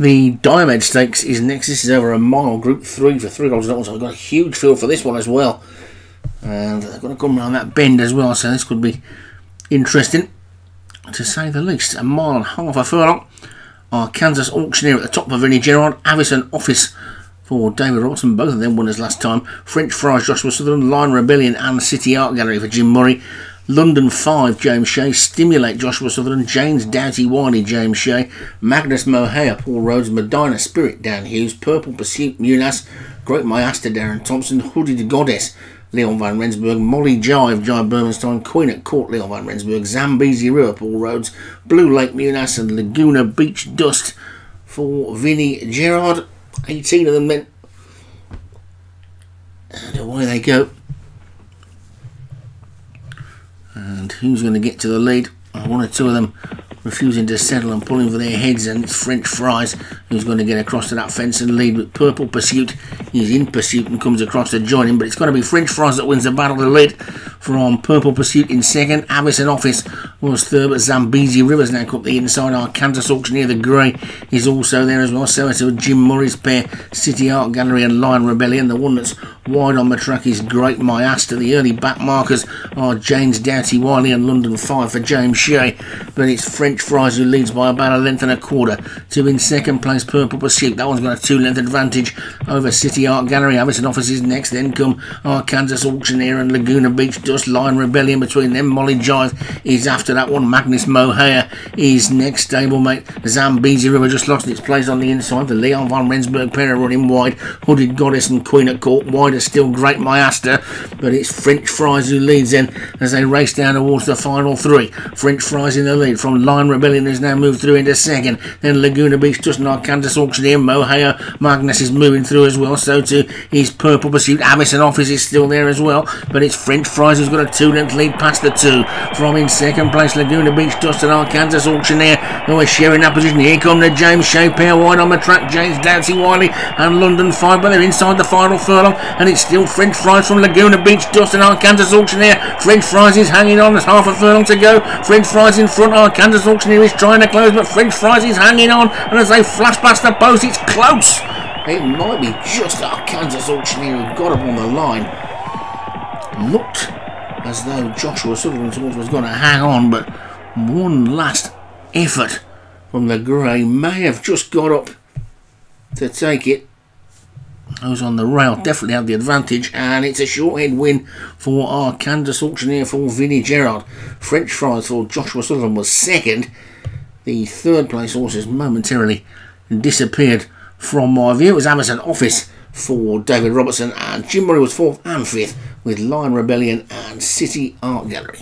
The Diomed Stakes is next. This is over a mile, Group 3 for $3 So I've got a huge field for this one as well. And I've got to come around that bend as well, so this could be interesting, to say the least. A mile and a half a furlong. Arkansas Auctioneer at the top of Vinnie Gerard. Avison Office for David Robertson. Both of them winners last time. French Fries, Joshua Sutherland. Lion Rebellion and City Art Gallery for Jim Murray. London 5, James Shea. Stimulate, Joshua Sutherland. James Doughty Wiley, James Shea. Magnus Mohair, Paul Rhodes. Medina Spirit, Dan Hughes. Purple Pursuit, Munas. Great Myaster, Darren Thompson. Hooded Goddess, Leon Van Rensburg. Molly Jive, Jai Bernstein, Queen at Court, Leon Van Rensburg. Zambezi River, Paul Rhodes. Blue Lake Munas and Laguna Beach Dust for Vinnie Gerard. 18 of them then. And away they go. And who's going to get to the lead? One or two of them refusing to settle and pulling for their heads, and it's French Fries who's going to get across to that fence and lead with Purple Pursuit. He's in pursuit and comes across to join him, but it's going to be French Fries that wins the battle to lead from Purple Pursuit in second. Avison Office was third, but Zambezi Rivers now up the inside. Arkansas Auctioneer, the Grey, is also there as well. So it's Jim Murray's pair, City Art Gallery and Lion Rebellion. The one that's wide on the track is Great My Aster. The early back markers are James Doughty Wiley and London Fire for James Shea, but it's French Fries who leads by about a length and a quarter. Two in second place, Purple Pursuit. That one's got a two length advantage over City Art Gallery. Avison Office is next, then come Arkansas Auctioneer and Laguna Beach Dust Lion Rebellion between them. Molly Jive is after that one. Magnus Mohair is next. Stablemate Zambezi River just lost its place on the inside. The Leon Van Rensburg pair are running wide. Hooded Goddess and Queen at Court wide are still Great Master, but it's French Fries who leads in as they race down towards the final three. French Fries in the lead from Lion Rebellion has now moved through into second. Then Laguna Beach just not Kansas Auctioneer. Mohair Magnus is moving through as well. So too is Purple Pursuit. Avison Office is still there as well, but it's French Fries who's got a two length lead past the two. From in second place, Laguna Beach Dust and Arkansas Auctioneer who are sharing that position. Here come the James Shea pair wide on the track. James Dancy Wiley and London 5, but they're inside the final furlong, and it's still French Fries from Laguna Beach Dust and Arkansas Auctioneer. French Fries is hanging on. There's half a furlong to go. French Fries in front. Arkansas Auctioneer is trying to close, but French Fries is hanging on, and as they flash the post, it's close. It might be just Arkansas Auctioneer who got up on the line. Looked as though Joshua Sutherland's horse was going to hang on, but one last effort from the grey may have just got up to take it. Those on the rail definitely had the advantage, and it's a short head win for Arkansas Auctioneer for Vinnie Gerard. French fries for Joshua Sutherland was second. The third place horses momentarily disappeared from my view. It was Amazon Office for David Robertson, and Jim Murray was fourth and fifth with Lion Rebellion and City Art Gallery.